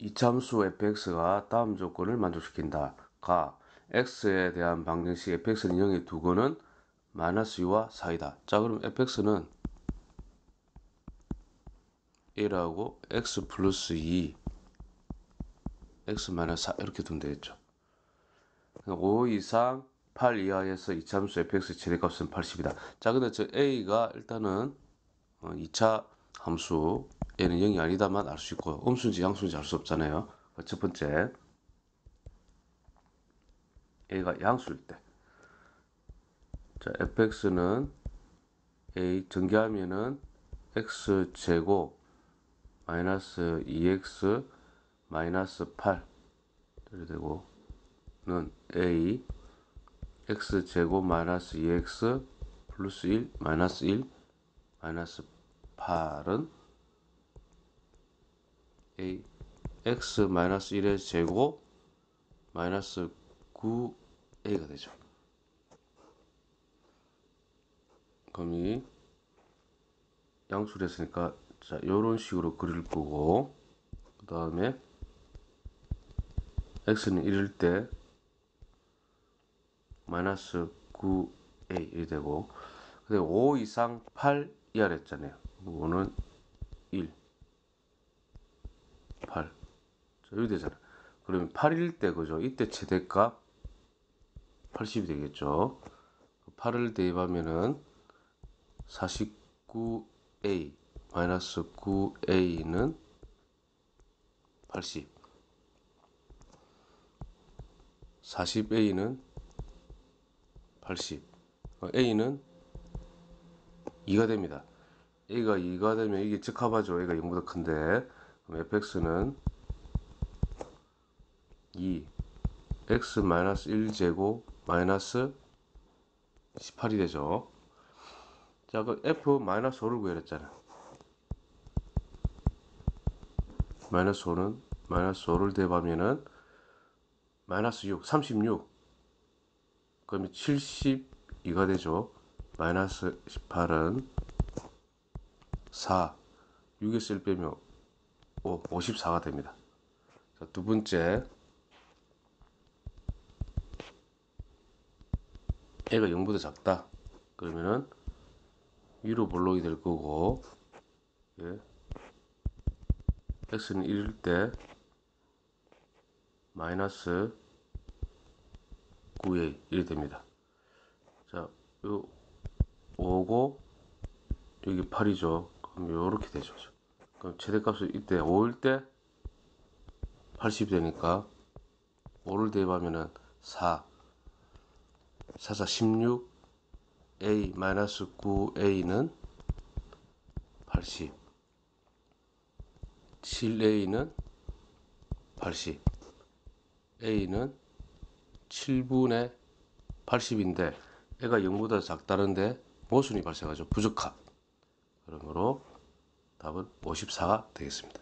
이참수 fx가 다음 조건을 만족시킨다. 가 x에 대한 방정식 fx는 0에 두고는 마이너스 2와 4이다. 자 그럼 fx는 1하고 x 플러스 2 x 마이너스 4 이렇게 두면 되겠죠. 5 이상 8 이하에서 이참수 fx 최대값은 80이다. 자 근데 저 a가 일단은 2차 함수 얘는 0이 아니다만 알 수 있고 음수인지 양수인지 알 수 없잖아요. 첫 번째. A가 양수일 때. 자, fx는 a 전개하면은 x 제곱 마이너스 2x 마이너스 8 이렇게 되고 는 a x 제곱 마이너스 2x 플러스 1 마이너스 1 마이너스 8은 a x 마이너스 1의 제곱 마이너스 9a가 되죠. 그럼 이 양수를 했으니까 자 요런 식으로 그릴 거고 그 다음에 x는 1일 때 마이너스 9a 이 되고 근데 5 이상 8 이하를 했잖아요. 5는 1 8. 자, 여기 되잖아. 그러면 8일 때, 그죠? 이때 최대값 80이 되겠죠. 8을 대입하면은 49a 마이너스 9a는 80. 40a는 80. a는 2가 됩니다. a가 2가 되면 이게 적합하죠. a가 0보다 큰데. Fx는 2 x 마이너스 1제곱 마이너스 18이 되죠. 자, 그 f 마이너스 5를 구해냈잖아. 마이너스 5는 마이너스 5를 대입하면은 마이너스 6, 36. 그러면 72가 되죠. 마이너스 18은 4. 6에서 1 빼면 5, 54가 됩니다. 자, 두 번째 애가 0보다 작다. 그러면은 위로 볼록이 될 거고 예. x는 1일 때 마이너스 9에 1이 됩니다. 자, 요 5고 여기 8이죠. 그럼 요렇게 되죠. 그럼 최대값을 이때 5일 때 80이 되니까 5를 대입하면은 4 4사 16 a 마이너스 9a는 80 7a는 80 a는 7분의 80인데 애가 0보다 작다는데 모순이 발생하죠. 부적합. 그러므로 답은 54가 되겠습니다.